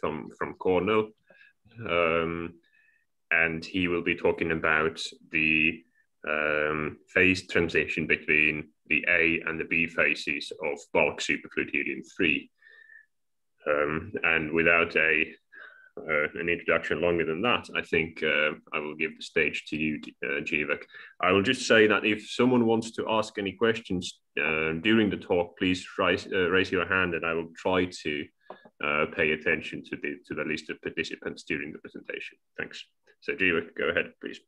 from, from Cornell. Um, and he will be talking about the um, phase transition between the A and the B phases of bulk superfluid helium-3. Um, and without a uh, an introduction longer than that, I think uh, I will give the stage to you, uh. I will just say that if someone wants to ask any questions uh, during the talk, please raise, uh, raise your hand and I will try to uh, pay attention to the, to the list of participants during the presentation. Thanks. So Jeevak, go ahead, please.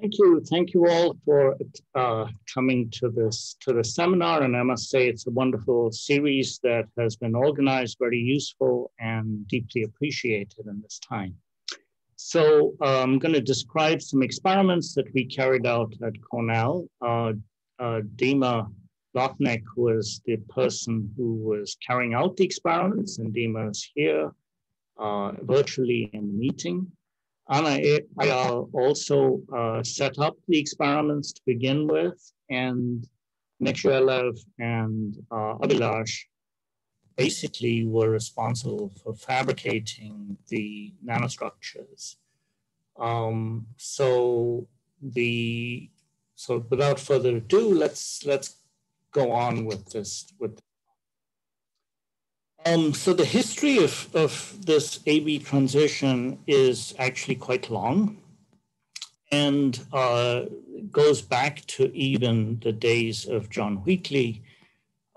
Thank you. Thank you all for uh, coming to this to the seminar. And I must say it's a wonderful series that has been organized, very useful and deeply appreciated in this time. So uh, I'm going to describe some experiments that we carried out at Cornell. Uh, uh, Dima Lotnyk was the person who was carrying out the experiments, and Dima is here uh, virtually in the meeting. Anna Eyal also uh, set up the experiments to begin with, and Nekhluev and uh, basically were responsible for fabricating the nanostructures. Um, so the so without further ado, let's let's go on with this with um, so the history of, of this AB transition is actually quite long and uh, goes back to even the days of John Wheatley,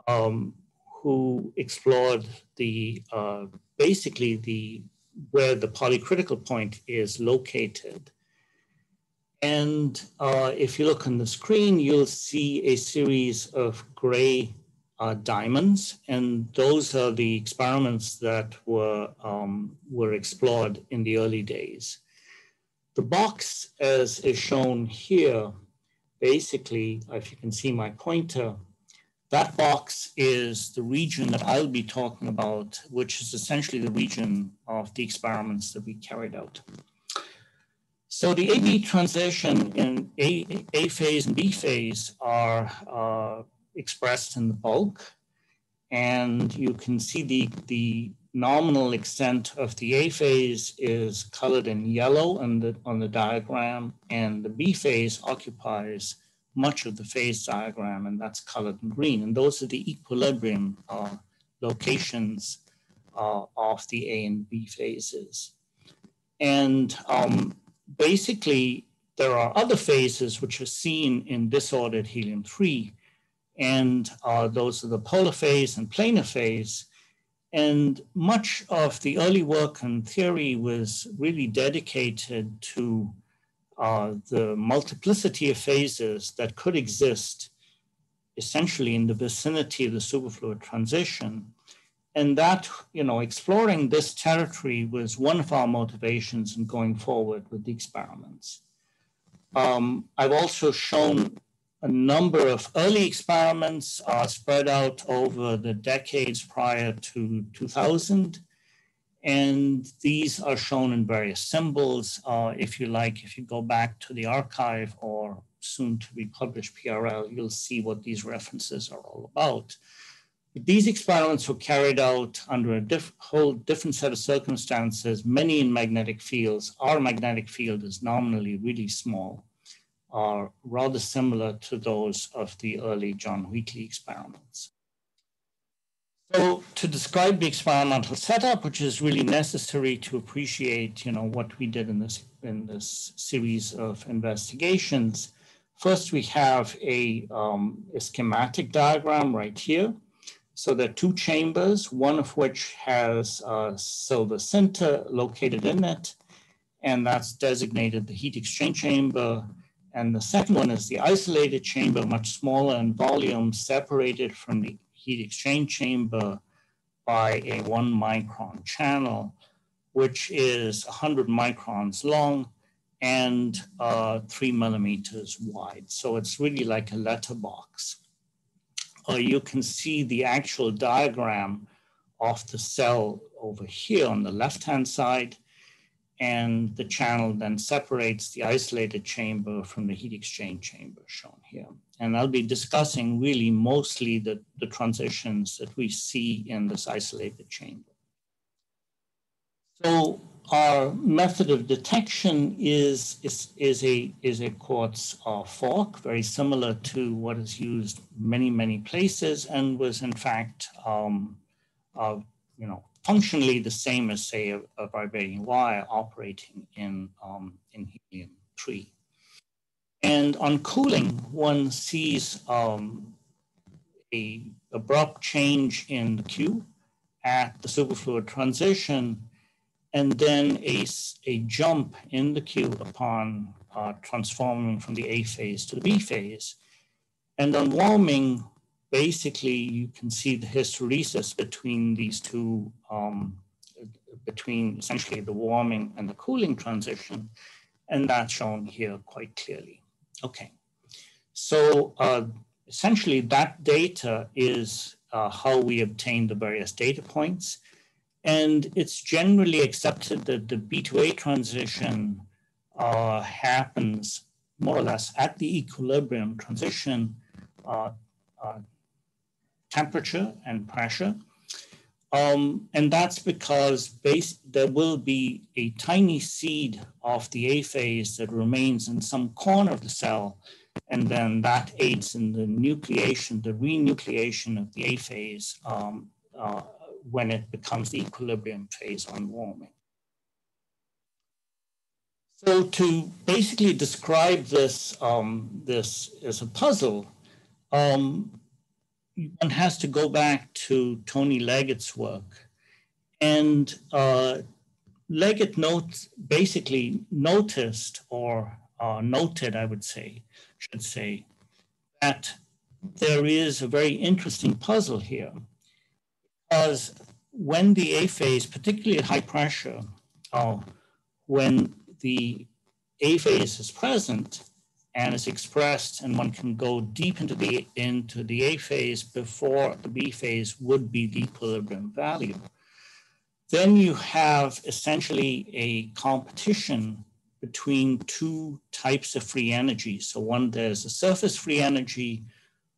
um, who explored the uh, basically the where the polycritical point is located. And uh, if you look on the screen, you'll see a series of gray uh, diamonds, and those are the experiments that were, um, were explored in the early days. The box, as is shown here, basically, if you can see my pointer, that box is the region that I'll be talking about, which is essentially the region of the experiments that we carried out. So the AB transition in A, A phase and B phase are uh, expressed in the bulk. And you can see the, the nominal extent of the A phase is colored in yellow on the, on the diagram, and the B phase occupies much of the phase diagram, and that's colored in green. And those are the equilibrium uh, locations uh, of the A and B phases. And um, basically, there are other phases which are seen in disordered helium-3, and uh, those are the polar phase and planar phase. And much of the early work and theory was really dedicated to uh, the multiplicity of phases that could exist essentially in the vicinity of the superfluid transition. And that, you know, exploring this territory was one of our motivations in going forward with the experiments. Um, I've also shown a number of early experiments are spread out over the decades prior to 2000. And these are shown in various symbols. Uh, if you like, if you go back to the arXiv or soon to be published PRL, you'll see what these references are all about. These experiments were carried out under a diff whole different set of circumstances, many in magnetic fields. Our magnetic field is nominally really small are rather similar to those of the early John Wheatley experiments. So to describe the experimental setup, which is really necessary to appreciate, you know, what we did in this, in this series of investigations, first we have a, um, a schematic diagram right here. So there are two chambers, one of which has a silver sinter located in it, and that's designated the heat exchange chamber and the second one is the isolated chamber, much smaller in volume, separated from the heat exchange chamber by a one micron channel, which is 100 microns long and uh, three millimeters wide. So it's really like a letterbox. You can see the actual diagram of the cell over here on the left-hand side and the channel then separates the isolated chamber from the heat exchange chamber shown here. And I'll be discussing really mostly the, the transitions that we see in this isolated chamber. So our method of detection is, is, is, a, is a quartz uh, fork, very similar to what is used many, many places and was in fact, um, uh, you know, functionally the same as say a, a vibrating wire operating in, um, in helium-3. And on cooling, one sees um, a abrupt change in the Q at the superfluid transition and then a, a jump in the Q upon uh, transforming from the A phase to the B phase. And on warming, basically you can see the hysteresis between these two, um, between essentially the warming and the cooling transition. And that's shown here quite clearly. Okay, so uh, essentially that data is uh, how we obtain the various data points. And it's generally accepted that the B2A transition uh, happens more or less at the equilibrium transition uh, uh, temperature and pressure. Um, and that's because base, there will be a tiny seed of the A phase that remains in some corner of the cell. And then that aids in the nucleation, the renucleation of the A phase um, uh, when it becomes the equilibrium phase on warming. So to basically describe this, um, this as a puzzle, um, one has to go back to Tony Leggett's work. And uh, Leggett notes, basically noticed or uh, noted, I would say, should say, that there is a very interesting puzzle here because when the A phase, particularly at high pressure, uh, when the A phase is present and is expressed, and one can go deep into the into the A phase before the B phase would be the equilibrium value. Then you have essentially a competition between two types of free energy. So one, there's a surface free energy,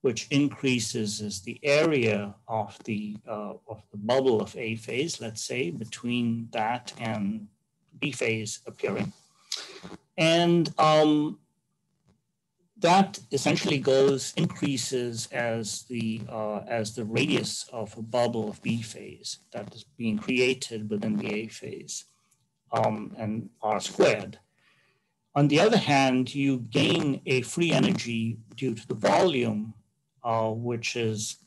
which increases as the area of the, uh, of the bubble of A phase, let's say, between that and B phase appearing. And um, that essentially goes, increases as the, uh, as the radius of a bubble of B phase that is being created within the A phase um, and R squared. On the other hand, you gain a free energy due to the volume uh, which is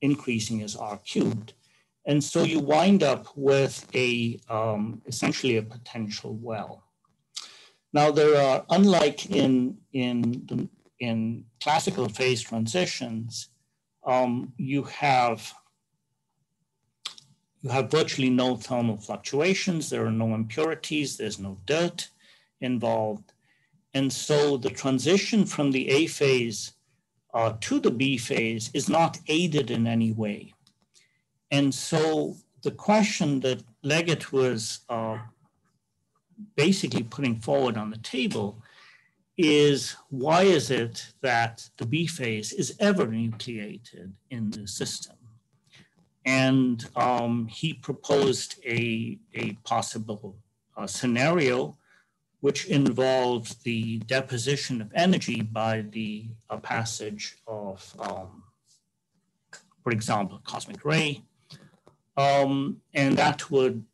increasing as r cubed. And so you wind up with a um, essentially a potential well. Now there are, unlike in, in, the, in classical phase transitions, um, you have you have virtually no thermal fluctuations. There are no impurities. There's no dirt involved. And so the transition from the A phase uh, to the B phase is not aided in any way. And so the question that Leggett was uh, basically putting forward on the table is why is it that the B phase is ever nucleated in the system? And um, he proposed a, a possible uh, scenario which involves the deposition of energy by the uh, passage of, um, for example, cosmic ray. Um, and that would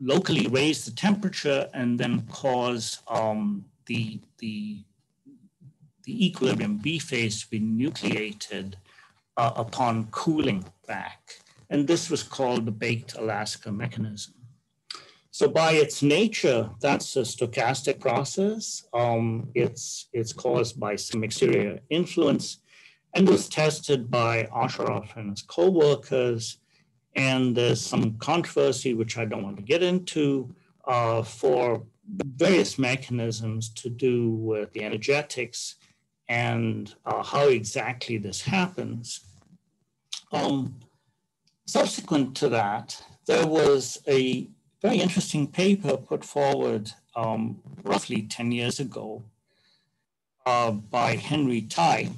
locally raise the temperature and then cause um, the, the, the equilibrium B phase to be nucleated uh, upon cooling back. And this was called the baked Alaska mechanism. So by its nature, that's a stochastic process. Um, it's, it's caused by some exterior influence and was tested by Osheroff and his co-workers. And there's some controversy, which I don't want to get into, uh, for various mechanisms to do with the energetics and uh, how exactly this happens. Um, subsequent to that, there was a very interesting paper put forward um, roughly 10 years ago uh, by Henry Tye.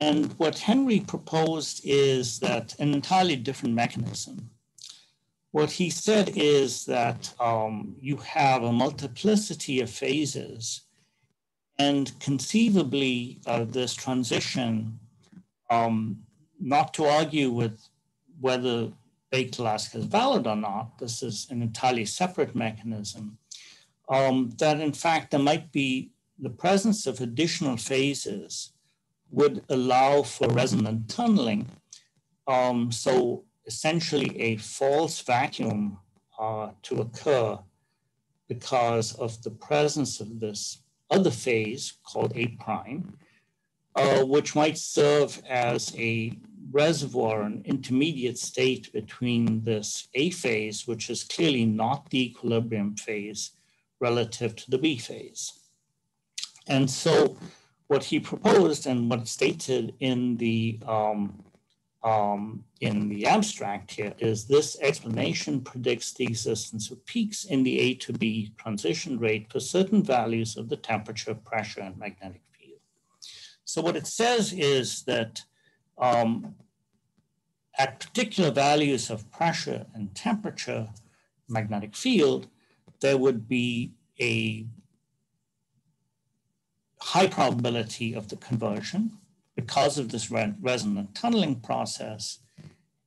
And what Henry proposed is that an entirely different mechanism. What he said is that um, you have a multiplicity of phases, and conceivably, uh, this transition, um, not to argue with whether baked Alaska is valid or not, this is an entirely separate mechanism, um, that in fact there might be the presence of additional phases would allow for resonant tunneling. Um, so essentially a false vacuum uh, to occur because of the presence of this other phase called A prime, uh, which might serve as a reservoir, an intermediate state between this A phase, which is clearly not the equilibrium phase relative to the B phase. And so what he proposed and what stated in the um, um, in the abstract here is this explanation predicts the existence of peaks in the A to B transition rate for certain values of the temperature, pressure, and magnetic field. So what it says is that um, at particular values of pressure and temperature, magnetic field, there would be a high probability of the conversion because of this resonant tunneling process.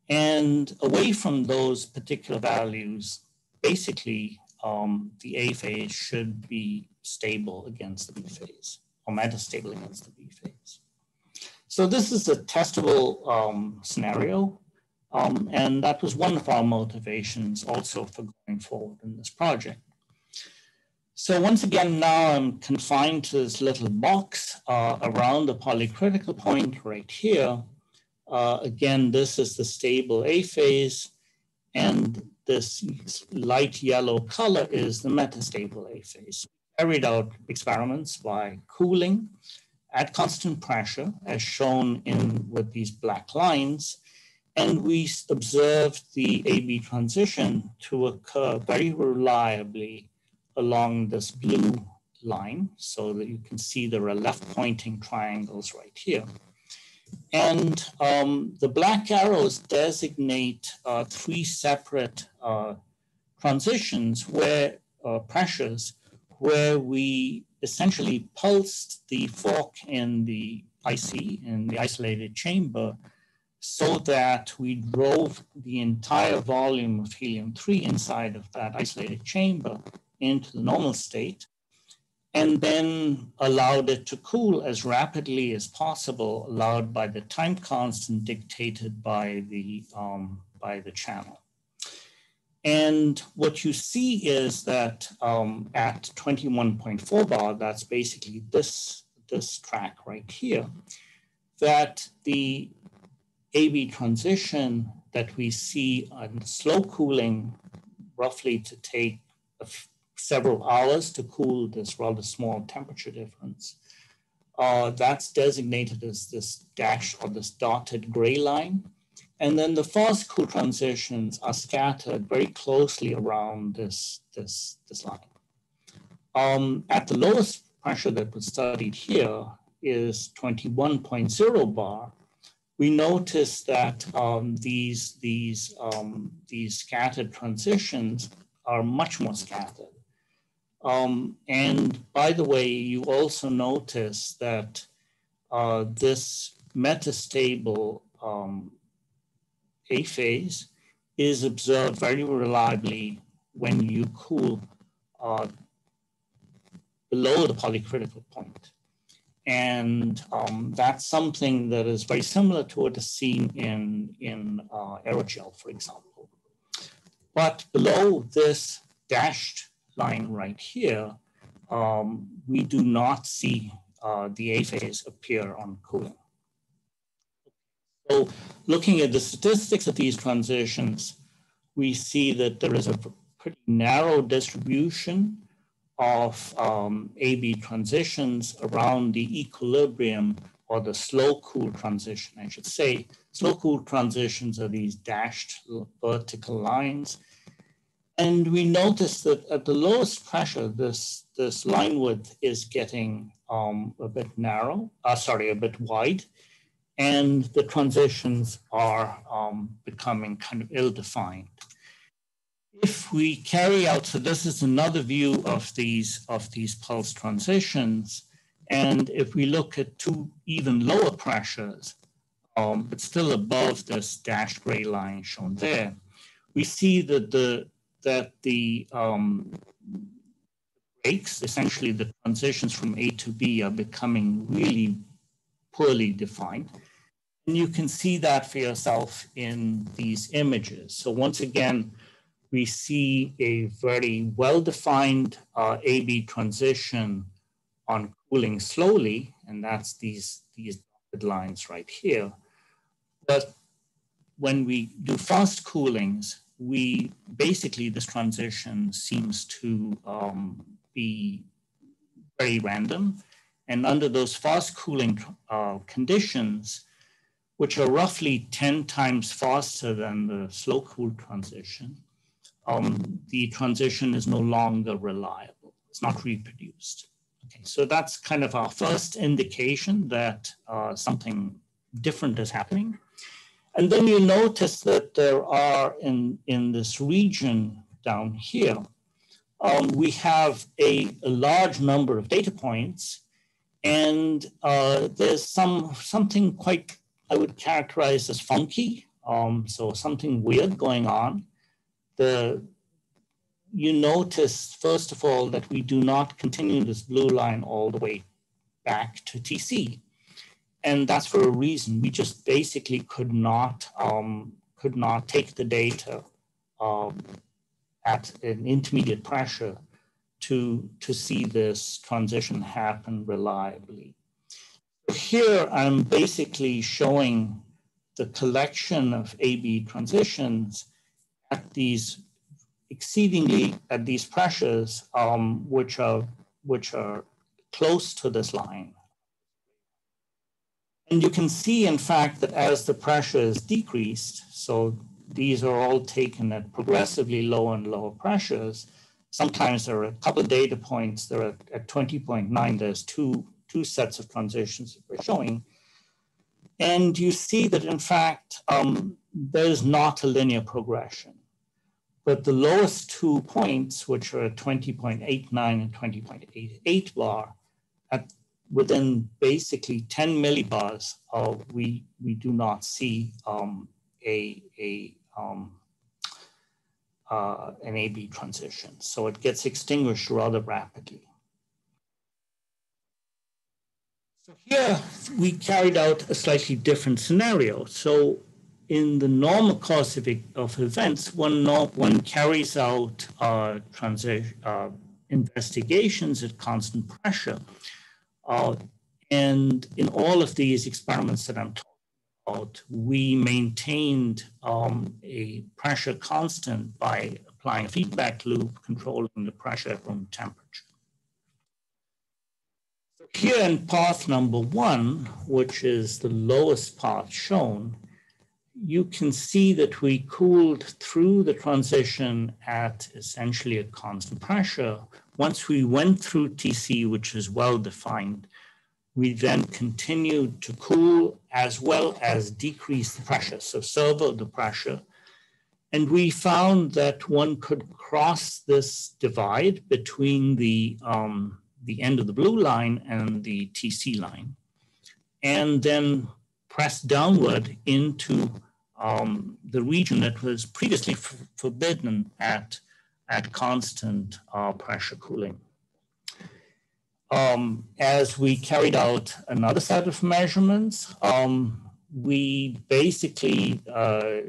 And away from those particular values, basically um, the A phase should be stable against the B phase or metastable against the B phase. So this is a testable um, scenario. Um, and that was one of our motivations also for going forward in this project. So once again, now I'm confined to this little box uh, around the polycritical point right here. Uh, again, this is the stable A phase, and this light yellow color is the metastable A phase. Carried out experiments by cooling at constant pressure, as shown in with these black lines, and we observed the AB transition to occur very reliably along this blue line so that you can see there are left pointing triangles right here. And um, the black arrows designate uh, three separate uh, transitions where uh, pressures where we essentially pulsed the fork in the IC, in the isolated chamber, so that we drove the entire volume of helium-3 inside of that isolated chamber into the normal state and then allowed it to cool as rapidly as possible, allowed by the time constant dictated by the, um, by the channel. And what you see is that um, at 21.4 bar, that's basically this, this track right here, that the AB transition that we see on slow cooling, roughly to take several hours to cool this rather small temperature difference. Uh, that's designated as this dash or this dotted gray line. And then the cool transitions are scattered very closely around this, this, this line. Um, at the lowest pressure that was studied here is 21.0 bar. We notice that um, these, these, um, these scattered transitions are much more scattered. Um, and by the way, you also notice that uh, this metastable um, A phase is observed very reliably when you cool uh, below the polycritical point. And um, that's something that is very similar to what is seen in, in uh, aerogel, for example. But below this dashed line right here, um, we do not see uh, the A phase appear on cooling. So looking at the statistics of these transitions, we see that there is a pretty narrow distribution of um, AB transitions around the equilibrium or the slow cool transition, I should say. Slow cool transitions are these dashed vertical lines and we notice that at the lowest pressure, this, this line width is getting um, a bit narrow, uh, sorry, a bit wide, and the transitions are um, becoming kind of ill-defined. if we carry out, so this is another view of these, of these pulse transitions, and if we look at two even lower pressures, um, but still above this dashed gray line shown there, we see that the that the um, breaks, essentially the transitions from A to B, are becoming really poorly defined. And you can see that for yourself in these images. So once again, we see a very well-defined uh, AB transition on cooling slowly, and that's these, these dotted lines right here. But when we do fast coolings, we basically, this transition seems to um, be very random. And under those fast cooling uh, conditions, which are roughly 10 times faster than the slow cool transition, um, the transition is no longer reliable. It's not reproduced. Okay, so that's kind of our first indication that uh, something different is happening. And then you notice that there are in, in this region down here, um, we have a, a, large number of data points and uh, there's some something quite, I would characterize as funky. Um, so something weird going on. The, you notice, first of all, that we do not continue this blue line all the way back to TC and that's for a reason. We just basically could not um, could not take the data um, at an intermediate pressure to to see this transition happen reliably. Here I'm basically showing the collection of AB transitions at these exceedingly at these pressures, um, which are which are close to this line. And you can see, in fact, that as the pressure is decreased, so these are all taken at progressively lower and lower pressures. Sometimes there are a couple of data points. There are at 20.9, there's two, two sets of transitions that we're showing. And you see that, in fact, um, there's not a linear progression. But the lowest two points, which are 20.89 and 20.88 bar, at within basically 10 millibars, uh, we, we do not see um, a, a um, uh, an AB transition. So it gets extinguished rather rapidly. So here we carried out a slightly different scenario. So in the normal course of, of events, one, not one carries out uh, uh, investigations at constant pressure. Uh, and in all of these experiments that I'm talking about, we maintained um, a pressure constant by applying a feedback loop controlling the pressure at room temperature. So here in path number one, which is the lowest path shown, you can see that we cooled through the transition at essentially a constant pressure once we went through TC, which is well defined, we then continued to cool as well as decrease the pressure, so servo the pressure. And we found that one could cross this divide between the, um, the end of the blue line and the TC line, and then press downward into um, the region that was previously forbidden at at constant uh, pressure cooling. Um, as we carried out another set of measurements, um, we basically uh,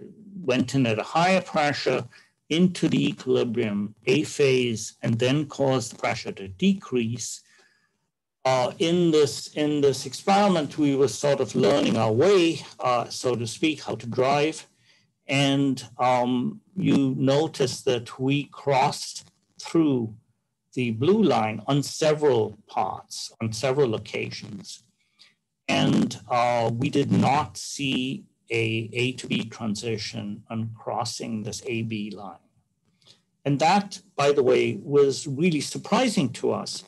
went in at a higher pressure into the equilibrium A phase and then caused the pressure to decrease. Uh, in this in this experiment, we were sort of learning our way, uh, so to speak, how to drive. And um, you notice that we crossed through the blue line on several parts, on several occasions. And uh, we did not see a A to B transition on crossing this AB line. And that, by the way, was really surprising to us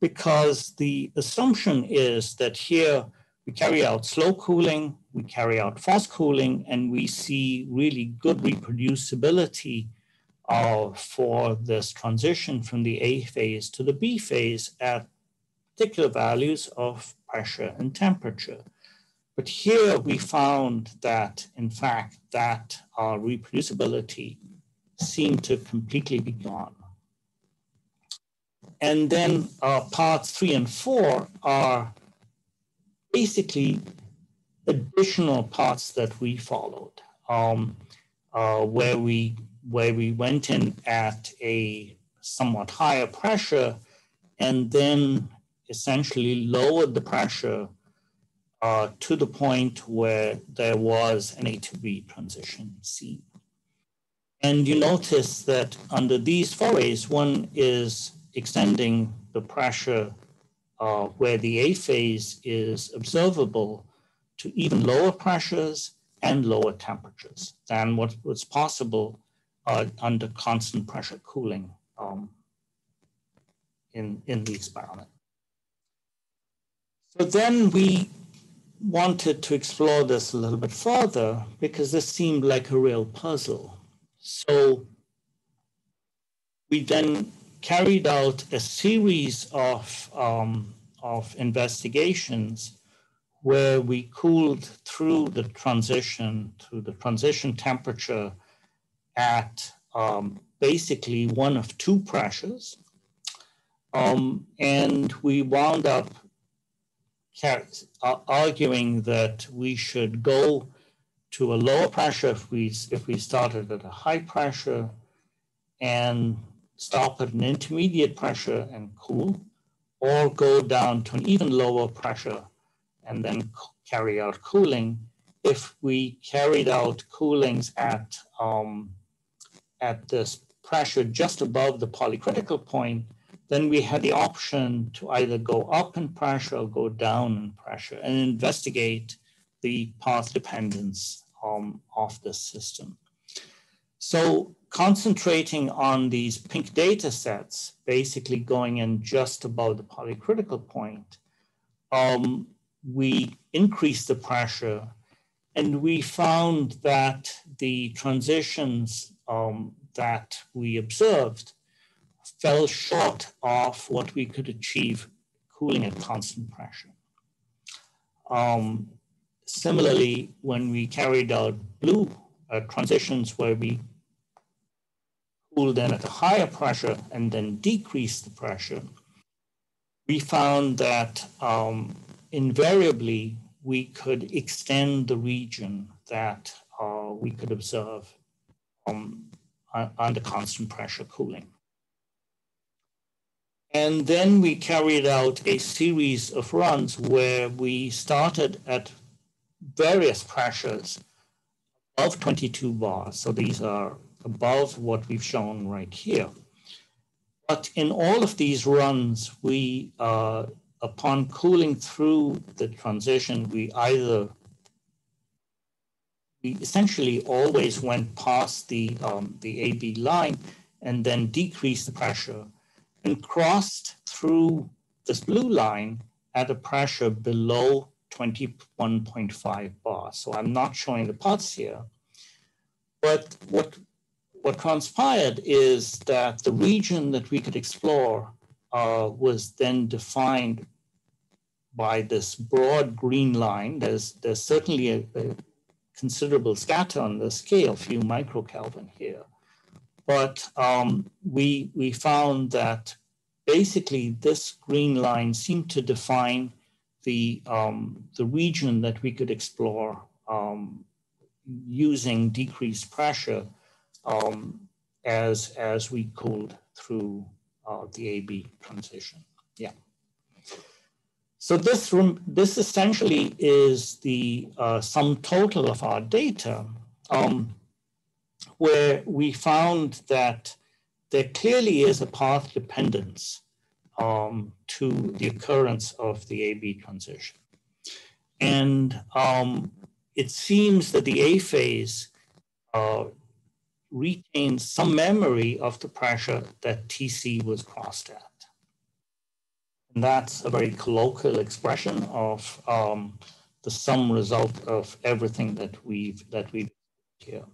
because the assumption is that here we carry out slow cooling, we carry out fast cooling, and we see really good reproducibility uh, for this transition from the A phase to the B phase at particular values of pressure and temperature. But here we found that, in fact, that uh, reproducibility seemed to completely be gone. And then uh, parts three and four are basically additional parts that we followed, um, uh, where we where we went in at a somewhat higher pressure and then essentially lowered the pressure uh, to the point where there was an A to B transition C. And you notice that under these forays, one is extending the pressure uh, where the A phase is observable to even lower pressures and lower temperatures than what was possible uh, under constant pressure cooling um, in, in the experiment. So then we wanted to explore this a little bit further because this seemed like a real puzzle. So we then carried out a series of, um, of investigations where we cooled through the transition, through the transition temperature at um, basically one of two pressures. Um, and we wound up arguing that we should go to a lower pressure if we, if we started at a high pressure and stop at an intermediate pressure and cool, or go down to an even lower pressure and then carry out cooling. If we carried out coolings at um, at this pressure just above the polycritical point, then we had the option to either go up in pressure or go down in pressure and investigate the path dependence um, of the system. So concentrating on these pink data sets, basically going in just above the polycritical point, um, we increased the pressure and we found that the transitions um, that we observed fell short of what we could achieve cooling at constant pressure. Um, similarly, when we carried out blue uh, transitions where we cooled in at a higher pressure and then decreased the pressure, we found that um, invariably we could extend the region that uh, we could observe um, under constant pressure cooling. And then we carried out a series of runs where we started at various pressures above 22 bars. So these are above what we've shown right here. But in all of these runs, we, uh, upon cooling through the transition, we either, we essentially always went past the, um, the AB line and then decreased the pressure and crossed through this blue line at a pressure below 21.5 bar. So I'm not showing the pots here. But what, what transpired is that the region that we could explore uh, was then defined by this broad green line. There's, there's certainly a, a considerable scatter on the scale, few microkelvin here. But um, we, we found that basically this green line seemed to define the, um, the region that we could explore um, using decreased pressure um, as, as we cooled through uh, the AB transition. Yeah. So this, room this essentially is the uh, sum total of our data. Um, where we found that there clearly is a path dependence um, to the occurrence of the AB transition. And um, it seems that the A phase uh, retains some memory of the pressure that TC was crossed at. And that's a very colloquial expression of um, the sum result of everything that we've that we've here.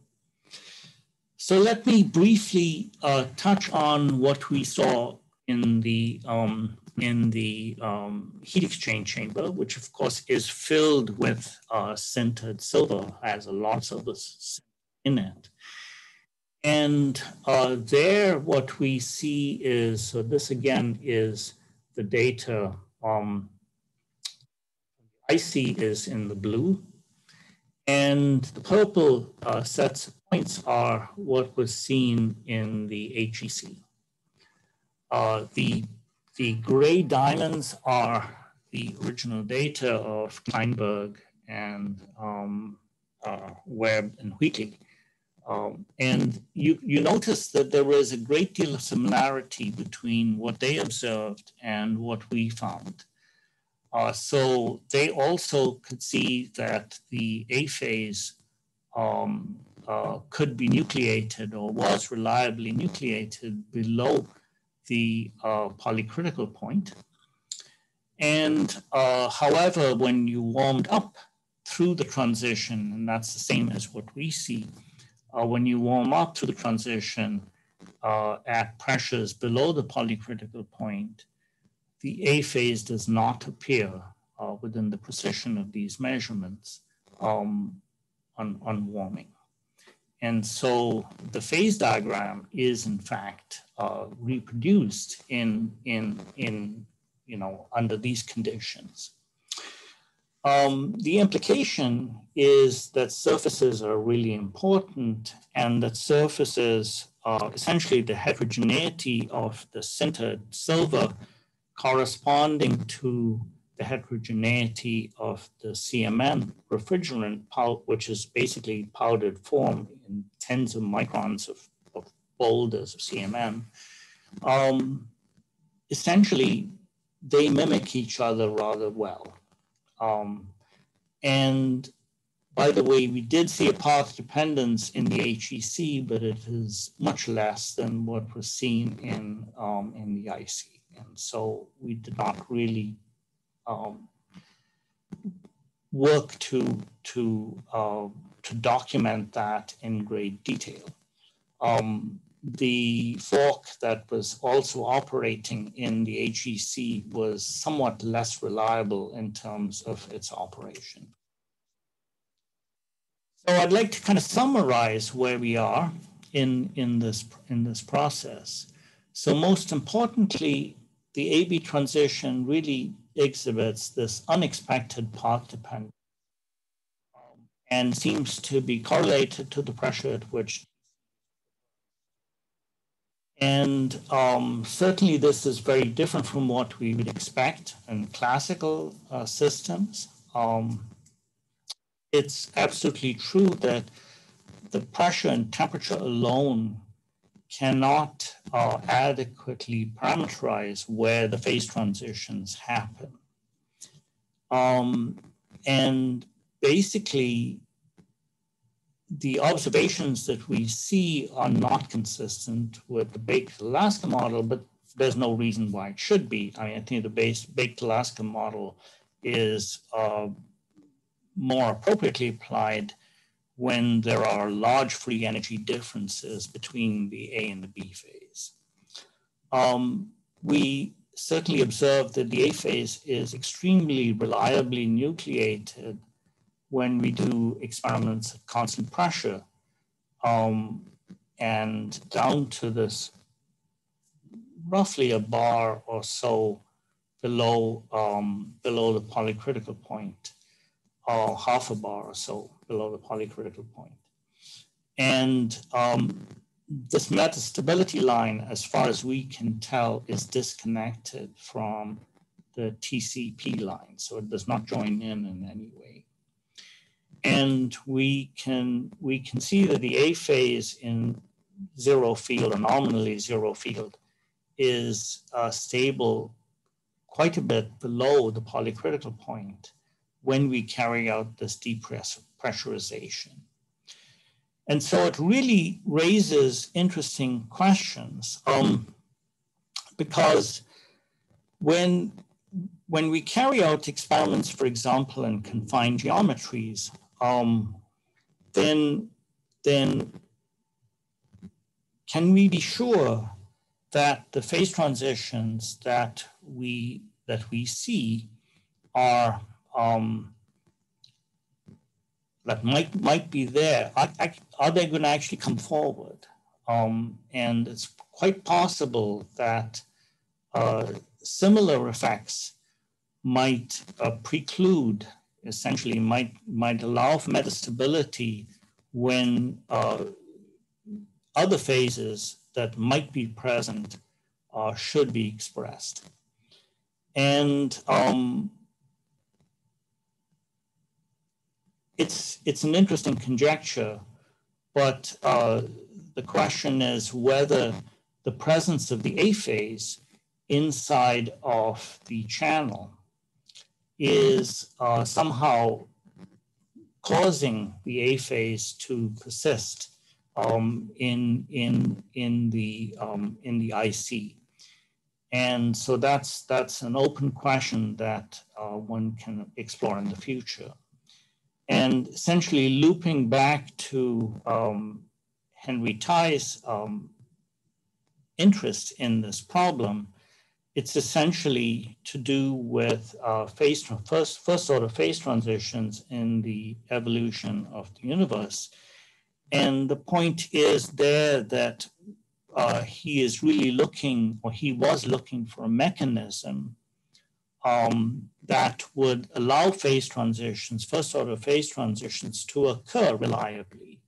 So let me briefly uh, touch on what we saw in the um, in the um, heat exchange chamber, which of course is filled with uh, sintered silver, has a lot of silver in it. And uh, there, what we see is so this again is the data. Um, see is in the blue, and the purple uh, sets of points are what was seen in the HEC. Uh, the, the gray diamonds are the original data of Kleinberg and um, uh, Webb and Wheatley. Um, and you, you notice that there is a great deal of similarity between what they observed and what we found. Uh, so they also could see that the A phase um, uh, could be nucleated or was reliably nucleated below the uh, polycritical point. And uh, however, when you warmed up through the transition, and that's the same as what we see, uh, when you warm up through the transition uh, at pressures below the polycritical point, the A phase does not appear uh, within the precision of these measurements um, on, on warming. And so the phase diagram is in fact uh, reproduced in, in, in, you know, under these conditions. Um, the implication is that surfaces are really important and that surfaces are essentially the heterogeneity of the sintered silver corresponding to the heterogeneity of the CMN refrigerant, which is basically powdered form in tens of microns of, of boulders of CMN. Um, essentially, they mimic each other rather well. Um, and by the way, we did see a path dependence in the HEC, but it is much less than what was seen in, um, in the IC. And so we did not really um, work to, to, uh, to document that in great detail. Um, the fork that was also operating in the HEC was somewhat less reliable in terms of its operation. So I'd like to kind of summarize where we are in, in, this, in this process. So most importantly, the AB transition really exhibits this unexpected path dependence and seems to be correlated to the pressure at which. And um, certainly this is very different from what we would expect in classical uh, systems. Um, it's absolutely true that the pressure and temperature alone cannot uh, adequately parameterize where the phase transitions happen. Um, and basically, the observations that we see are not consistent with the baked Alaska model, but there's no reason why it should be. I mean, I think the base baked Alaska model is uh, more appropriately applied when there are large free energy differences between the A and the B phase. Um, we certainly observe that the A phase is extremely reliably nucleated when we do experiments at constant pressure um, and down to this roughly a bar or so below, um, below the polycritical point, or half a bar or so below the polycritical point. And um, this metastability line, as far as we can tell, is disconnected from the TCP line. So it does not join in in any way. And we can, we can see that the A phase in zero field or nominally zero field is uh, stable quite a bit below the polycritical point when we carry out this depressurization. And so it really raises interesting questions um, because when, when we carry out experiments, for example, in confined geometries, um, then, then can we be sure that the phase transitions that we that we see are um, that might might be there? Are, are they going to actually come forward? Um, and it's quite possible that uh, similar effects might uh, preclude essentially might might allow for metastability when uh, other phases that might be present uh, should be expressed. And um, it's, it's an interesting conjecture, but uh, the question is whether the presence of the A phase inside of the channel is uh, somehow causing the A phase to persist um, in in in the um, in the IC, and so that's that's an open question that uh, one can explore in the future. And essentially, looping back to um, Henry Tye's um, interest in this problem, it's essentially to do with uh, phase first first order phase transitions in the evolution of the universe and the point is there that uh, he is really looking, or he was looking for a mechanism um, that would allow phase transitions, first order phase transitions, to occur reliably.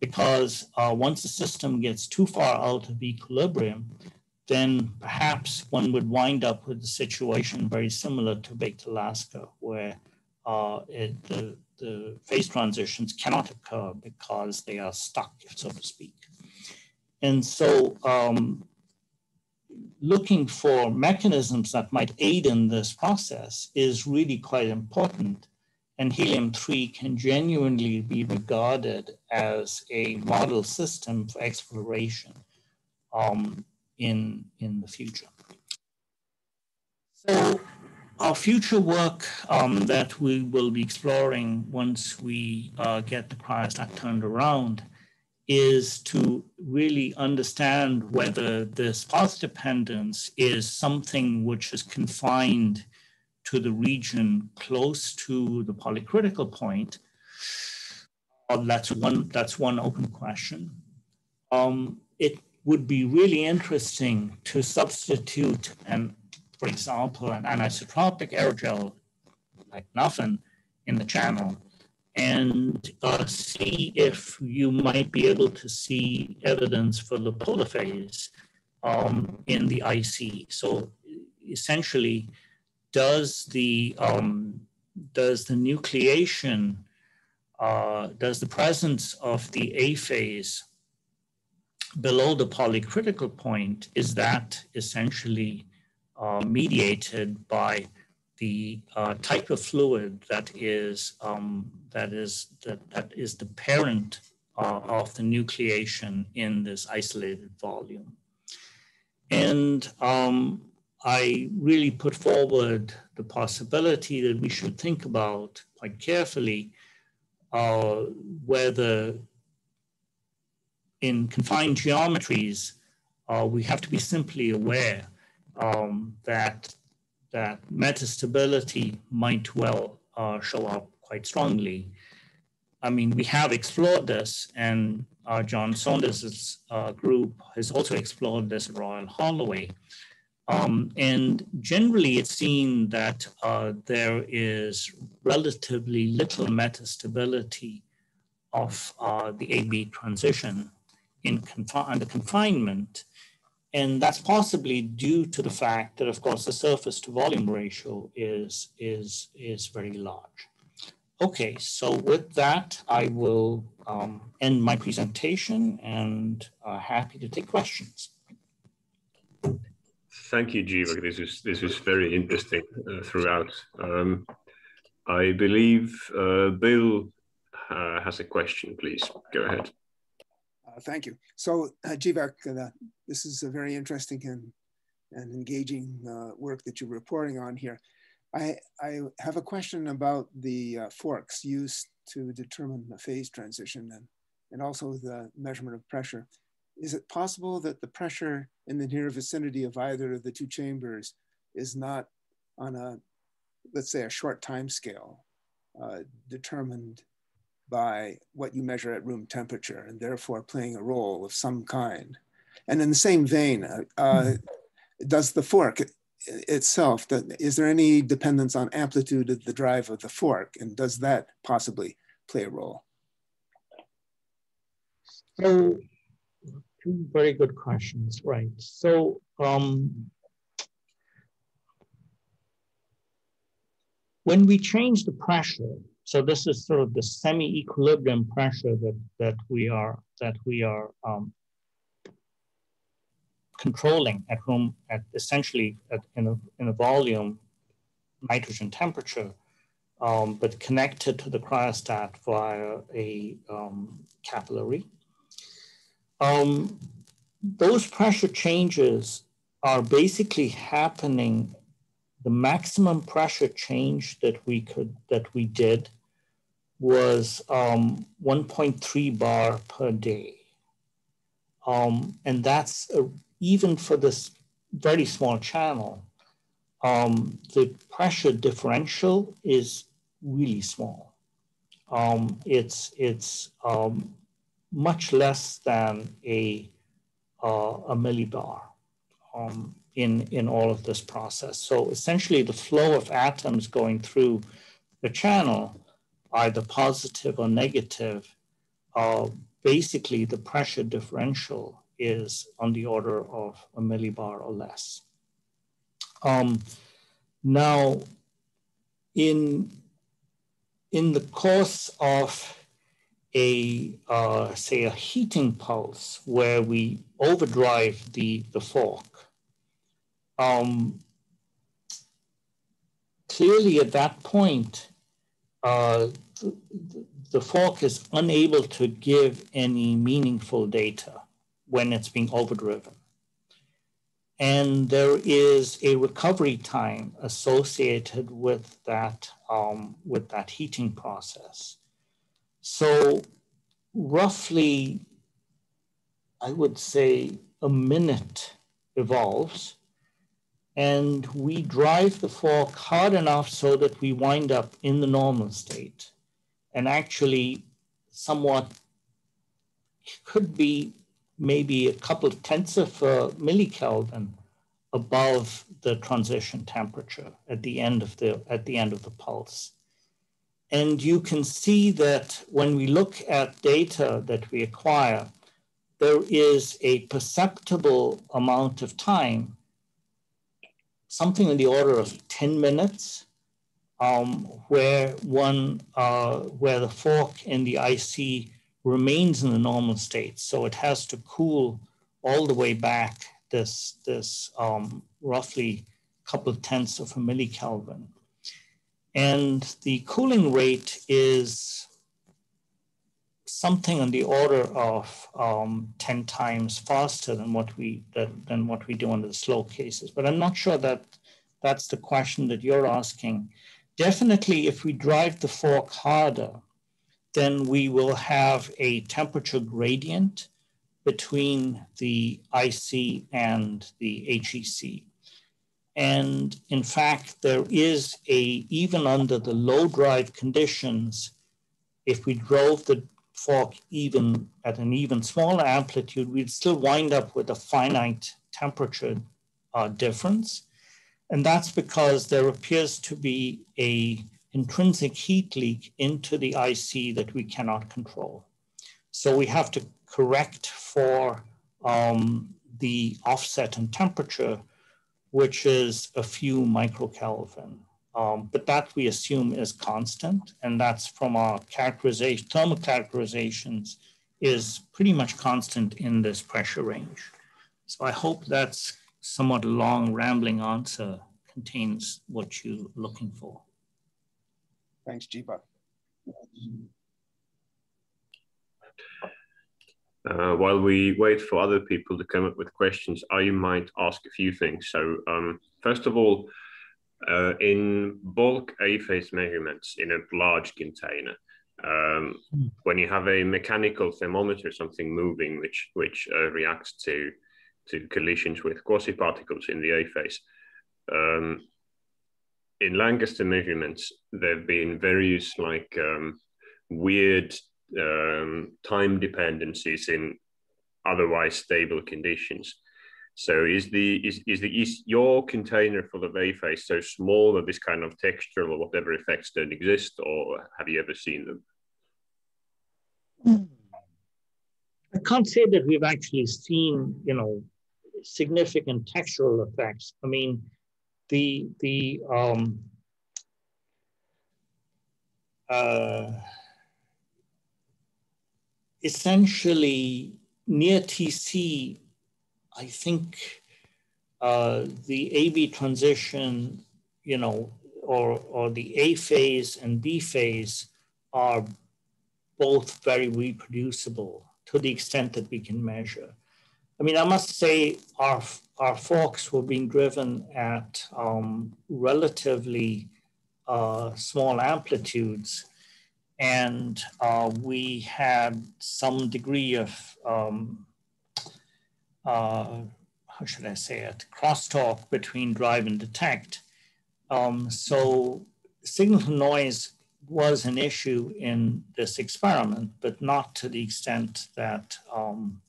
Because uh, once the system gets too far out of equilibrium, then perhaps one would wind up with a situation very similar to Baked Alaska, where uh, it, the, the phase transitions cannot occur because they are stuck, so to speak. And so um, looking for mechanisms that might aid in this process is really quite important. And helium-3 can genuinely be regarded as a model system for exploration um, in, in the future. So our future work um, that we will be exploring once we uh, get the cryostat turned around is to really understand whether this path dependence is something which is confined to the region close to the polycritical point. Uh, that's one that's one open question. Um, it would be really interesting to substitute an for example, an anisotropic aerogel like nafen in the channel and uh, see if you might be able to see evidence for the polar phase um, in the IC. So essentially, does the um, does the nucleation uh, does the presence of the A phase below the polycritical point is that essentially uh, mediated by the uh, type of fluid that is um, that is that, that is the parent uh, of the nucleation in this isolated volume. And um, I really put forward the possibility that we should think about quite carefully uh, whether in confined geometries uh, we have to be simply aware um, that that metastability might well uh, show up quite strongly. I mean, we have explored this, and uh, John Saunders' uh, group has also explored this at Royal Holloway. Um, and generally, it's seen that uh, there is relatively little metastability of uh, the AB transition in confi- under confinement and that's possibly due to the fact that, of course, the surface to volume ratio is, is, is very large. Okay, so with that, I will um, end my presentation and uh, happy to take questions. Thank you, Jeevak. This is this is very interesting uh, throughout. Um, I believe uh, Bill uh, has a question. Please go ahead. Thank you. So, uh, Jeevak, uh, this is a very interesting and, and engaging uh, work that you're reporting on here. I, I have a question about the uh, forks used to determine the phase transition and, and also the measurement of pressure. is it possible that the pressure in the near vicinity of either of the two chambers is not on a, let's say a short time scale uh, determined by what you measure at room temperature and therefore playing a role of some kind. And in the same vein, uh, uh, does the fork itself, is there any dependence on amplitude of the drive of the fork? And does that possibly play a role? So two very good questions, right? So um, when we change the pressure, so this is sort of the semi-equilibrium pressure that that we are that we are um, controlling at room at essentially at, in a in a volume nitrogen temperature, um, but connected to the cryostat via a um, capillary. Um, those pressure changes are basically happening. The maximum pressure change that we could that we did was um, 1.3 bar per day. Um, and that's a, even for this very small channel, um, the pressure differential is really small. Um, it's it's um, much less than a uh, a millibar um, in in all of this process. So essentially, the flow of atoms going through the channel either positive or negative, uh, basically the pressure differential is on the order of a millibar or less. Um, now, in, in the course of a, uh, say, a heating pulse where we overdrive the, the fork, um, clearly at that point, uh, the, the fork is unable to give any meaningful data when it's being overdriven. And there is a recovery time associated with that, um, with that heating process. So roughly, I would say a minute evolves and we drive the fork hard enough so that we wind up in the normal state and actually somewhat could be maybe a couple of tenths of a millikelvin above the transition temperature at the end of the at the end of the pulse. And you can see that when we look at data that we acquire, there is a perceptible amount of time something in the order of 10 minutes um, where one, uh, where the fork in the IC remains in the normal state. So it has to cool all the way back this, this um, roughly couple of tenths of a millikelvin. And the cooling rate is something on the order of um, 10 times faster than what we than what we do under the slow cases. But I'm not sure that that's the question that you're asking. Definitely, if we drive the fork harder, then we will have a temperature gradient between the IC and the HEC. And in fact, there is a, even under the low drive conditions, if we drove the fork even at an even smaller amplitude, we'd still wind up with a finite temperature uh, difference. And that's because there appears to be a intrinsic heat leak into the IC that we cannot control. So we have to correct for um, the offset in temperature, which is a few microkelvin. Um, but that we assume is constant, and that's from our characterization, thermal characterizations is pretty much constant in this pressure range. So I hope that's somewhat long rambling answer contains what you're looking for. Thanks, Jeevak. Uh, while we wait for other people to come up with questions, I might ask a few things. So um, first of all, uh, in bulk A-phase measurements in a large container, um, hmm. when you have a mechanical thermometer, something moving which which uh, reacts to to collisions with quasi-particles in the A phase. Um, in Lancaster measurements, there have been various like um, weird um, time dependencies in otherwise stable conditions. So is the is is the is your container for the phase so small that this kind of textural or whatever effects don't exist, or have you ever seen them? I can't say that we've actually seen, you know, significant textural effects. I mean, the the um, uh, essentially near TC, I think uh, the AB transition, you know, or or the A phase and B phase are both very reproducible to the extent that we can measure. I mean, I must say our, our forks were being driven at um, relatively uh, small amplitudes. And uh, we had some degree of, um, uh, how should I say it, crosstalk between drive and detect. Um, so signal to noise was an issue in this experiment, but not to the extent that, um,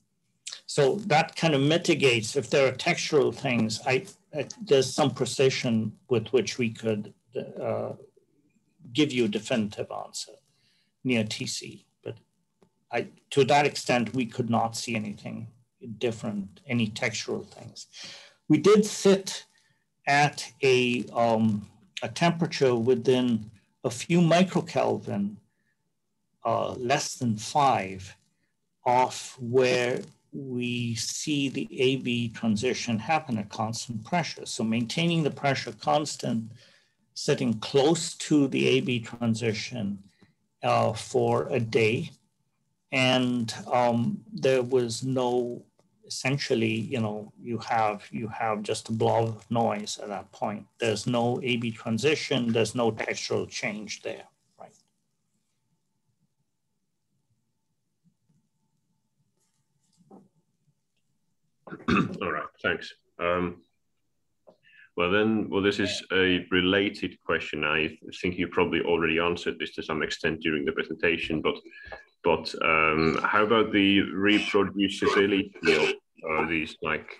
so that kind of mitigates, if there are textural things, I, I there's some precision with which we could uh, give you a definitive answer near TC. But I, to that extent, we could not see anything different, any textural things. We did sit at a, um, a temperature within a few microkelvin, uh, less than five, off where we see the AB transition happen at constant pressure. So maintaining the pressure constant, sitting close to the AB transition uh, for a day. And um, there was no essentially, you know, you have you have just a blob of noise at that point. There's no AB transition. There's no textural change there, right? All right, thanks. Um, well, then, well, this is a related question. I think you probably already answered this to some extent during the presentation, but but um, how about the reproducibility of uh, these like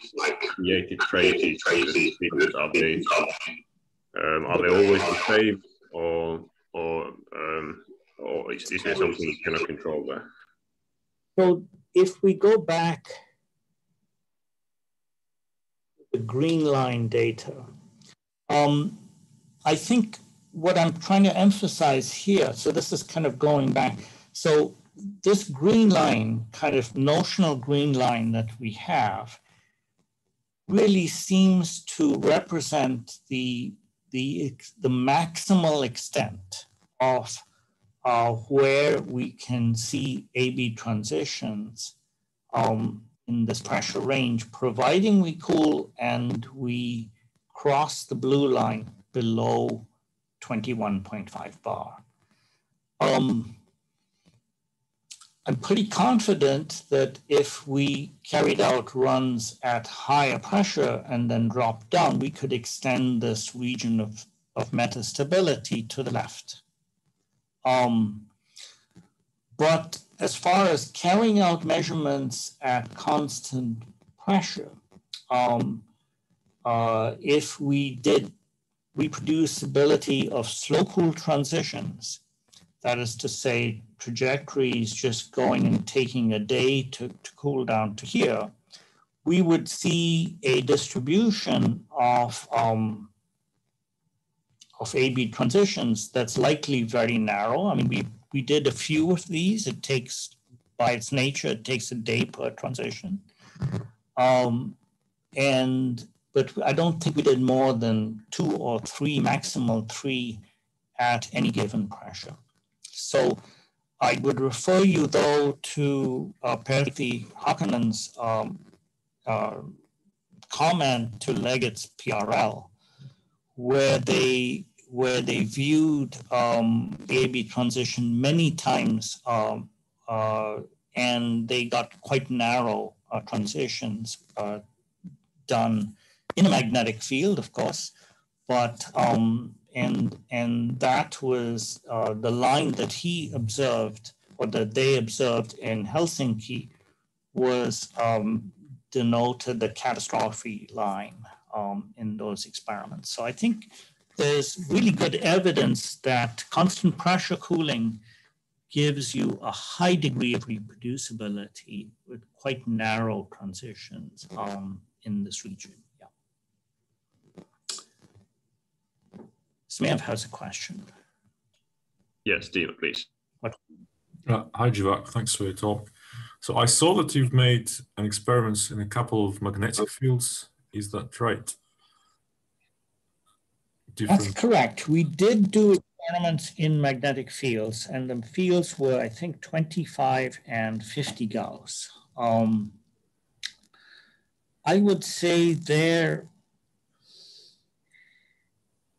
created traces? Are they um, are they always the same, or or um, or is, is there something you cannot control there? So if we go back to the green line data, um, I think what I'm trying to emphasize here, so this is kind of going back. So this green line, kind of notional green line that we have, really seems to represent the, the, the maximal extent of uh, where we can see AB transitions um, in this pressure range, providing we cool and we cross the blue line below 21.5 bar. Um, I'm pretty confident that if we carried out runs at higher pressure and then drop down, we could extend this region of, of metastability to the left. Um, but as far as carrying out measurements at constant pressure, um, uh, if we did reproducibility of slow cool transitions, that is to say, trajectories just going and taking a day to, to cool down to here, we would see a distribution of, um, of AB transitions that's likely very narrow. I mean, we, we did a few of these. It takes, by its nature, it takes a day per transition. Um, and, but I don't think we did more than two or three, maximal three at any given pressure. So I would refer you though to uh, Pertti um, uh, comment to Leggett's PRL, where they where they viewed um, AB transition many times um, uh, and they got quite narrow uh, transitions uh, done in a magnetic field, of course, but um, and and that was uh, the line that he observed or that they observed in Helsinki was um, denoted the catastrophe line um, in those experiments. So I think there's really good evidence that constant pressure cooling gives you a high degree of reproducibility with quite narrow transitions um, in this region. Smith has a question. Yes, Dean, please. Uh, hi, Jeevak. Thanks for your talk. So I saw that you've made an experiments in a couple of magnetic fields. Is that right? Different. That's correct. We did do experiments in magnetic fields, and the fields were, I think, 25 and 50 Gauss. Um, I would say there,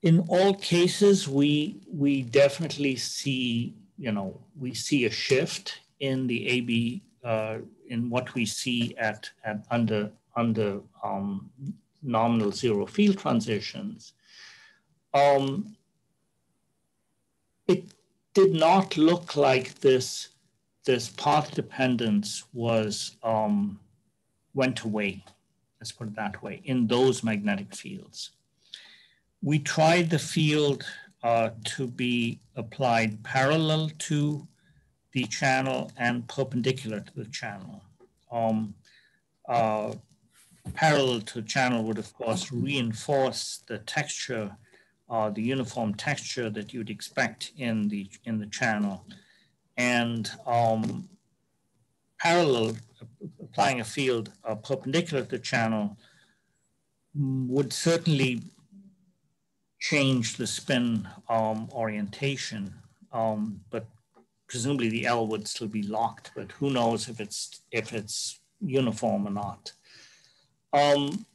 in all cases, we we definitely see, you know, we see a shift in the AB uh, in what we see at, at under under um, nominal zero field transitions. Um, it did not look like this this path dependence was um, went away. Let's put it that way in those magnetic fields. We tried the field uh, to be applied parallel to the channel and perpendicular to the channel. Um, uh, parallel to the channel would of course reinforce the texture uh, the uniform texture that you'd expect in the in the channel, and um, parallel applying a field uh, perpendicular to the channel would certainly change the spin um, orientation, um, but presumably the L would still be locked. But who knows if it's if it's uniform or not. Um,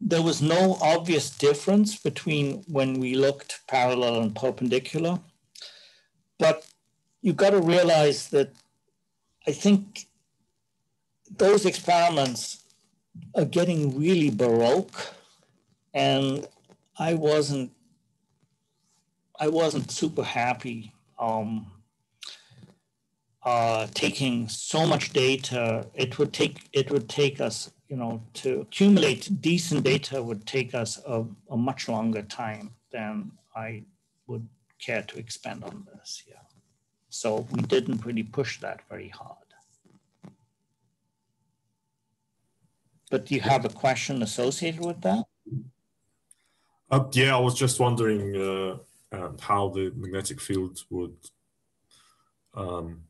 there was no obvious difference between when we looked parallel and perpendicular. But you've got to realize that I think those experiments are getting really baroque and I wasn't I wasn't super happy um, uh, taking so much data. It would take it would take us you know, to accumulate decent data would take us a, a much longer time than I would care to expend on this. Yeah. So we didn't really push that very hard. But do you have a question associated with that? Uh, yeah, I was just wondering uh, uh, how the magnetic field would um,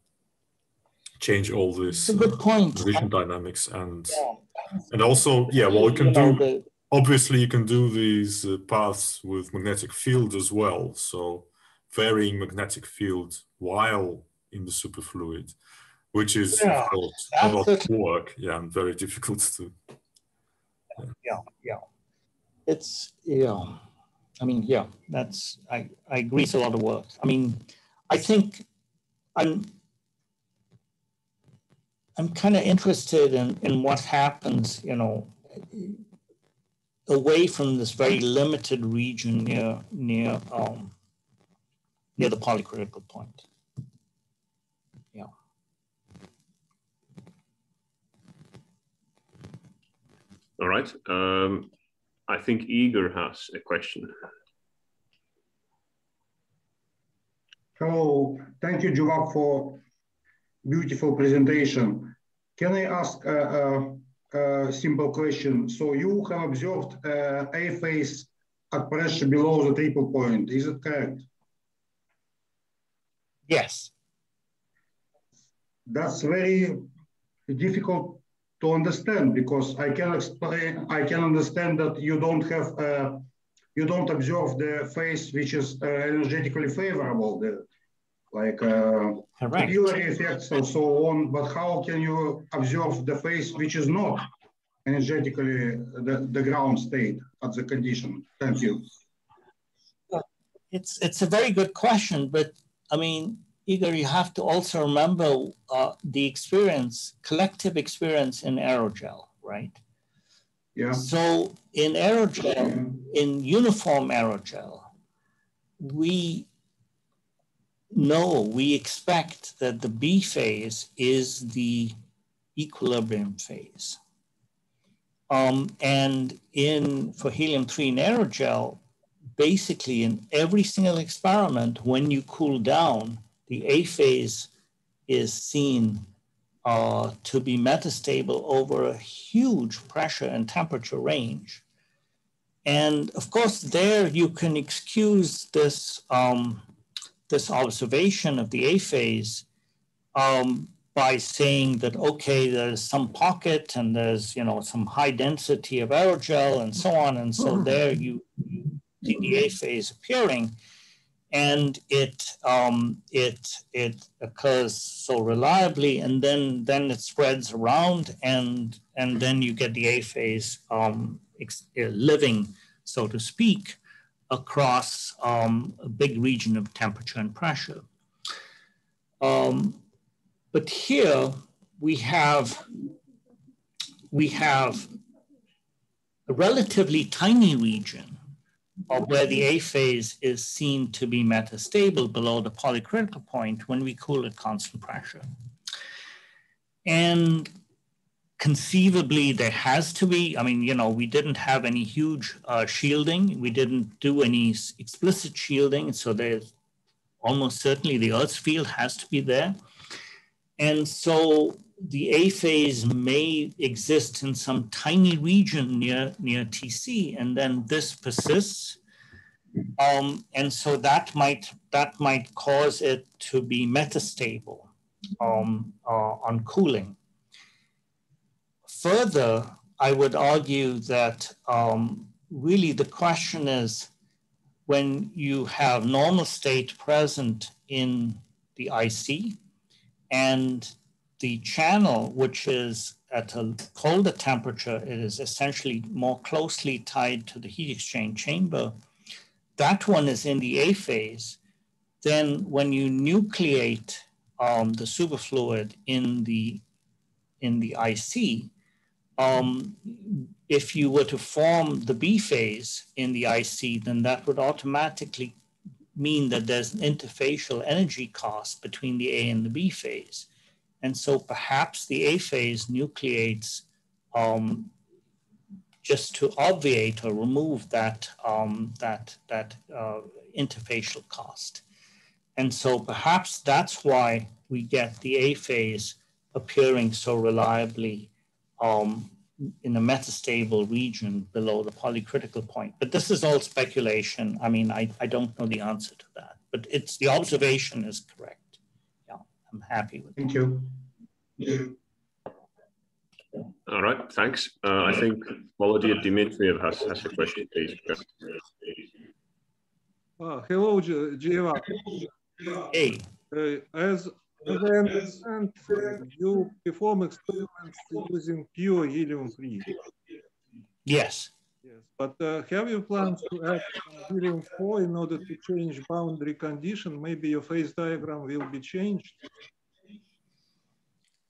change all this a good point. Uh, dynamics and yeah and also, yeah, well, you can do, obviously you can do these uh, paths with magnetic field as well. So varying magnetic field while in the superfluid, which is yeah, of course a lot of work. Yeah, and very difficult to. Yeah. yeah, yeah. It's, yeah. I mean, yeah, that's, I, I agree it's a lot of work. I mean, I think I'm, I'm kind of interested in, in what happens, you know, away from this very limited region near near um, near the polycritical point. Yeah. All right. Um, I think Igor has a question. Hello. Thank you, Jeevak, for beautiful presentation. Can I ask a, a, a simple question? So you have observed uh, A phase at pressure below the triple point. Is it correct? Yes. That's very difficult to understand because I can explain, I can understand that you don't have, uh, you don't observe the phase which is uh, energetically favorable. The, like uh, capillary effects and so on. But how can you observe the phase which is not energetically the, the ground state at the condition? Thank you. it's it's a very good question, but I mean, Igor, you have to also remember uh, the experience, collective experience in aerogel, right? Yeah. So in aerogel, in uniform aerogel, we know, we expect that the B phase is the equilibrium phase. Um, and in for helium-3 in aerogel, basically in every single experiment, when you cool down, the A phase is seen uh, to be metastable over a huge pressure and temperature range. And of course, there you can excuse this, um, this observation of the A phase um, by saying that, okay, there's some pocket and there's, you know, some high density of aerogel and so on. And so there you, you see the A phase appearing and it um, it it occurs so reliably, and then then it spreads around, and and then you get the A phase um, uh, living, so to speak, across um, a big region of temperature and pressure. Um, but here we have we have a relatively tiny region of where the A phase is seen to be metastable below the polycritical point when we cool at constant pressure. And conceivably there has to be, I mean, you know, we didn't have any huge uh, shielding. We didn't do any explicit shielding. So there's almost certainly the Earth's field has to be there. And so the A phase may exist in some tiny region near, near TC, and then this persists. Um, and so that might, that might cause it to be metastable um, uh, on cooling. Further, I would argue that um, really the question is when you have normal state present in the IC and the channel, which is at a colder temperature, it is essentially more closely tied to the heat exchange chamber. That one is in the A phase. Then when you nucleate um, the superfluid in the, in the IC, um, if you were to form the B phase in the IC, then that would automatically mean that there's an interfacial energy cost between the A and the B phase. And so perhaps the A phase nucleates um, just to obviate or remove that, um, that, that uh, interfacial cost. And so perhaps that's why we get the A phase appearing so reliably um, in a metastable region below the polycritical point. But this is all speculation. I mean, I, I don't know the answer to that, but it's the observation is correct. Yeah, I'm happy with Thank you. All right, thanks. Uh, I think Volodya Dmitriev has, has a question, please. Uh, hello, Jeevak. Hey. Uh, as, as I understand, you perform experiments using pure helium-3. Yes. Yes, but uh, have you plans to add helium-4 in order to change boundary condition? Maybe your phase diagram will be changed?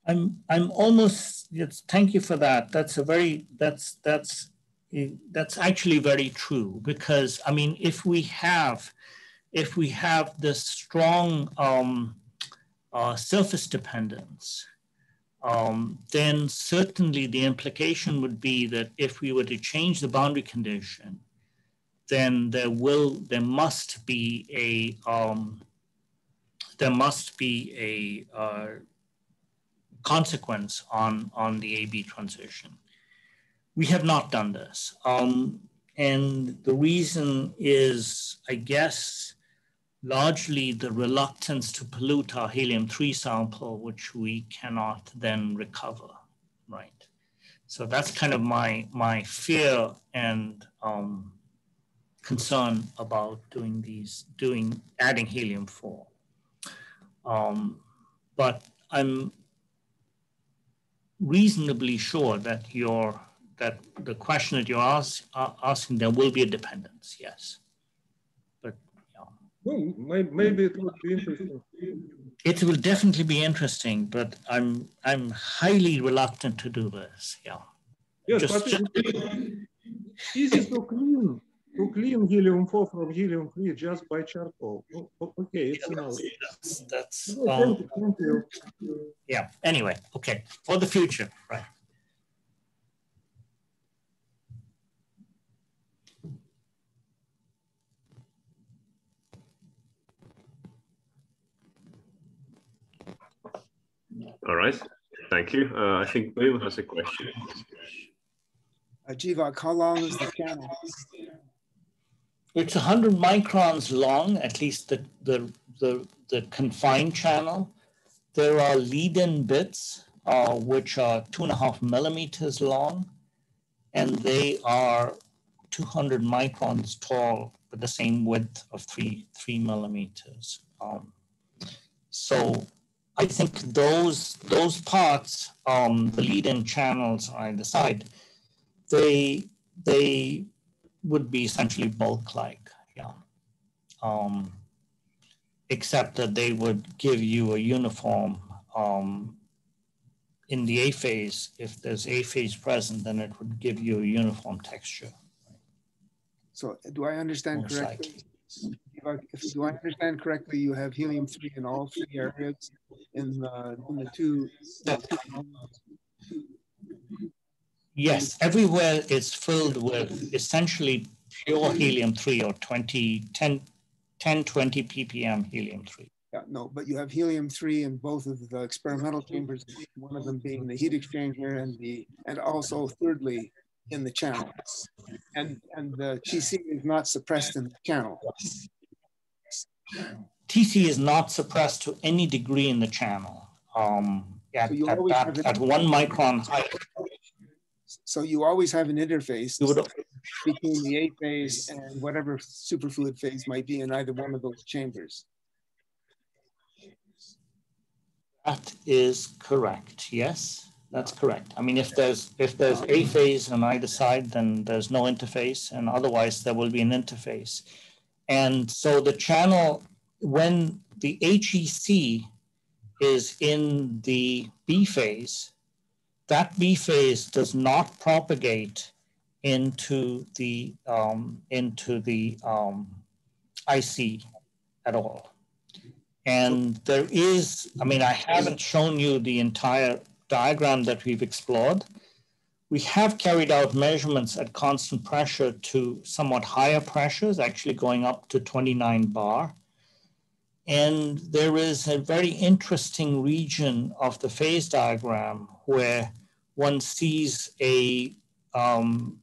I'm I'm almost yes, thank you for that. That's a very that's that's that's actually very true because I mean if we have if we have this strong um, uh, surface dependence, um, then certainly the implication would be that if we were to change the boundary condition, then there will there must be a um, there must be a uh, consequence on, on the AB transition. We have not done this. Um, and the reason is, I guess, largely the reluctance to pollute our helium-3 sample, which we cannot then recover, right? So that's kind of my, my fear and um, concern about doing these, doing, adding helium-4. Um, but I'm reasonably sure that you're that the question that you're ask, uh, asking there will be a dependence, yes. But yeah. Well, maybe it would be interesting. It will definitely be interesting, but I'm I'm highly reluctant to do this. Yeah. Yes, just, but just... it's easy to clean to clean helium four from helium three just by charcoal. Okay, it's yeah, that's, that's um, thank you. yeah. Anyway, okay, for the future, right? All right. Thank you. Uh, I think Bill has a question. Jeevak, how long is the channel? It's 100 microns long, at least the, the, the, the confined channel. There are lead-in bits, uh, which are two and a half millimeters long, and they are 200 microns tall with the same width of three, three millimeters. Um, so I think those those parts, um, the lead-in channels on the side, they they would be essentially bulk-like, yeah. Um, except that they would give you a uniform um, in the A phase. If there's A phase present, then it would give you a uniform texture. So do I understand Most correctly? If, I, if do I understand correctly, you have helium three in all three areas in the in the two. Yes, everywhere is filled with essentially pure helium three or 20, 10, 10 20 ppm helium three. Yeah, no, but you have helium three in both of the experimental chambers. One of them being the heat exchanger, and the and also thirdly in the channel, and and the TC is not suppressed in the channel. TC is not suppressed to any degree in the channel. Um, at, so at, that, at one micron height. So you always have an interface between the A phase and whatever superfluid phase might be in either one of those chambers. That is correct, yes. That's correct. I mean, if there's if there's a phase on either side, then there's no interface, and otherwise there will be an interface. And so the channel, when the HEC is in the B phase, that B phase does not propagate into the um, into the um, IC at all. And there is, I mean, I haven't shown you the entire diagram that we've explored, we have carried out measurements at constant pressure to somewhat higher pressures, actually going up to 29 bar. And there is a very interesting region of the phase diagram where one sees a um,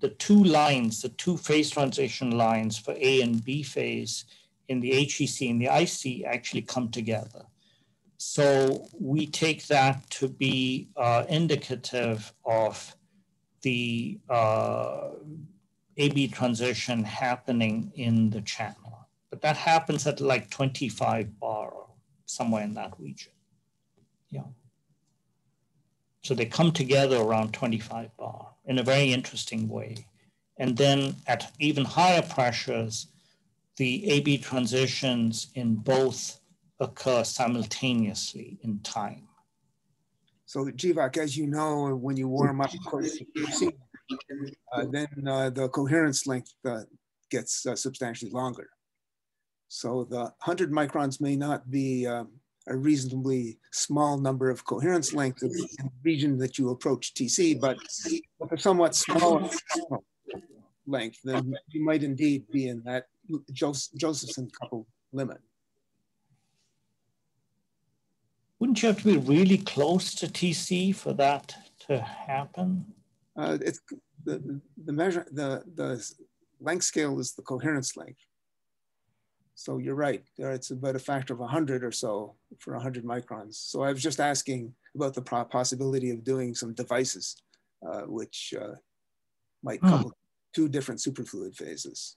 the two lines, the two phase transition lines for A and B phase in the HEC and the IC actually come together. So we take that to be uh, indicative of the uh, AB transition happening in the channel. But that happens at like 25 bar or somewhere in that region. Yeah. So they come together around 25 bar in a very interesting way. And then at even higher pressures, the AB transitions in both occur simultaneously in time. So Jeevak, as you know, when you warm up, uh, then uh, the coherence length uh, gets uh, substantially longer. So the 100 microns may not be um, a reasonably small number of coherence length in the region that you approach TC, but with a somewhat smaller length, then you might indeed be in that Josephson couple limit. Wouldn't you have to be really close to TC for that to happen? Uh, it's the, the measure, the, the length scale is the coherence length. So you're right, it's about a factor of 100 or so for 100 microns. So I was just asking about the possibility of doing some devices uh, which uh, might hmm. couple two different superfluid phases.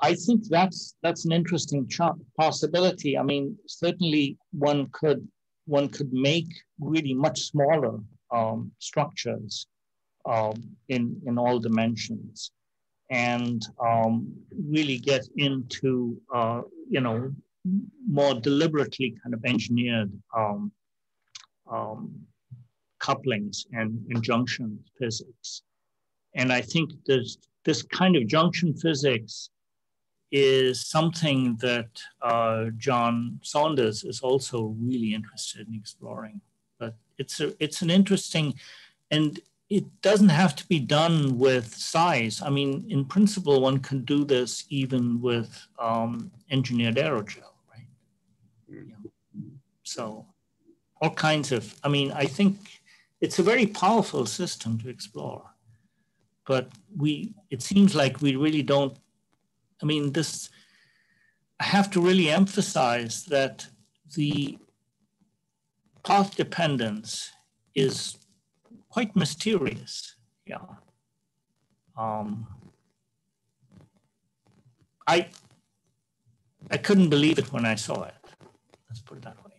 I think that's that's an interesting possibility. I mean, certainly one could one could make really much smaller um, structures um, in in all dimensions, and um, really get into, uh, you know, more deliberately kind of engineered um, um, couplings and, and junction physics. And I think this, this kind of junction physics is something that uh, John Saunders is also really interested in exploring. But it's a, it's an interesting, and it doesn't have to be done with size. I mean, in principle, one can do this even with um, engineered aerogel, right? Yeah. So, all kinds of. I mean, I think it's a very powerful system to explore, but we. It seems like we really don't. I mean, this. I have to really emphasize that the path dependence is quite mysterious. Yeah. Um, I I couldn't believe it when I saw it. Let's put it that way.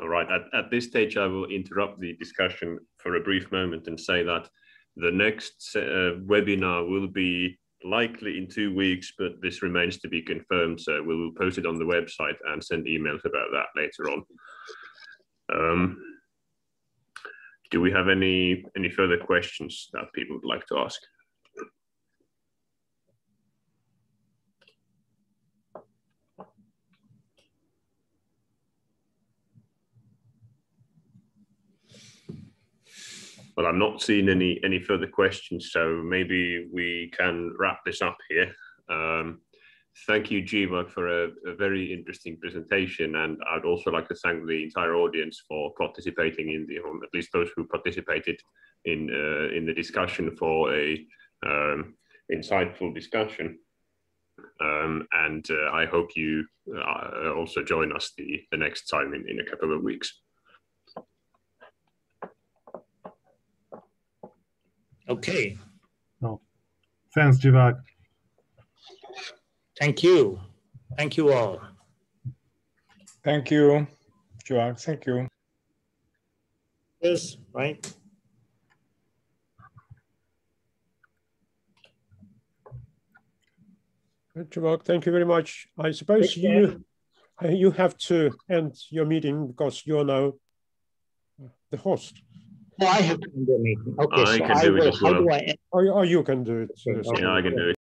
All right. At, at this stage, I will interrupt the discussion for a brief moment and say that the next uh, webinar will be likely in two weeks, but this remains to be confirmed. So we will post it on the website and send emails about that later on. Um, do we have any any further questions that people would like to ask? Well, I'm not seeing any any further questions, so maybe we can wrap this up here. Um, thank you, Jeevak, for a, a, very interesting presentation. And I'd also like to thank the entire audience for participating in the, at least those who participated in, uh, in the discussion for a um, insightful discussion. Um, and uh, I hope you uh, also join us the, the next time in, in a couple of weeks. Okay. No. Thanks, Jeevak. Thank you. Thank you all. Thank you, Joak. Thank you. Yes, right. Joak, thank you very much. I suppose you uh, you have to end your meeting because you're now the host. Oh, I have to end the meeting. Okay, I so can do I it will, as well. do I end? Oh, or, or oh, you can do it. Uh, yeah, I can do it.